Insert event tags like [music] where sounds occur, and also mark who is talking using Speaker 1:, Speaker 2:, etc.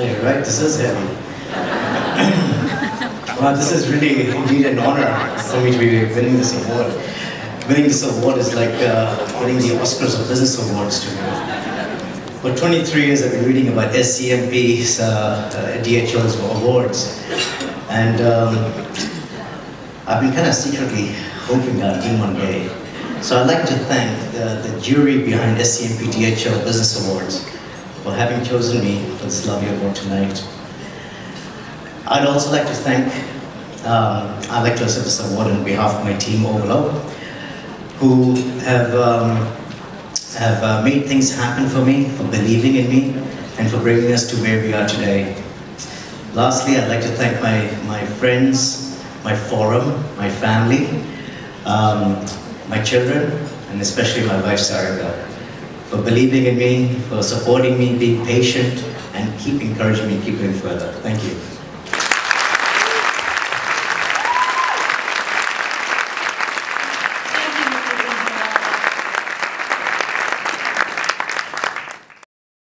Speaker 1: this is heavy. [coughs] well, this is really indeed an honor for me to be winning this award. Winning this award is like uh, winning the Oscars of Business Awards to me. For 23 years, I've been reading about SCMP's, uh, uh, DHL's awards. And um, I've been kind of secretly hoping that in one day. So I'd like to thank the, the jury behind SCMP DHL Business Awards for having chosen me for this lovely award tonight. I'd also like to thank, um, I'd like to accept this award on behalf of my team Ovolo, who have, um, have uh, made things happen for me, for believing in me, and for bringing us to where we are today. Lastly, I'd like to thank my, my friends, my forum, my family, um, my children, and especially my wife Sarika, for believing in me, for supporting me, being patient, and keep encouraging me, keep going further. Thank you.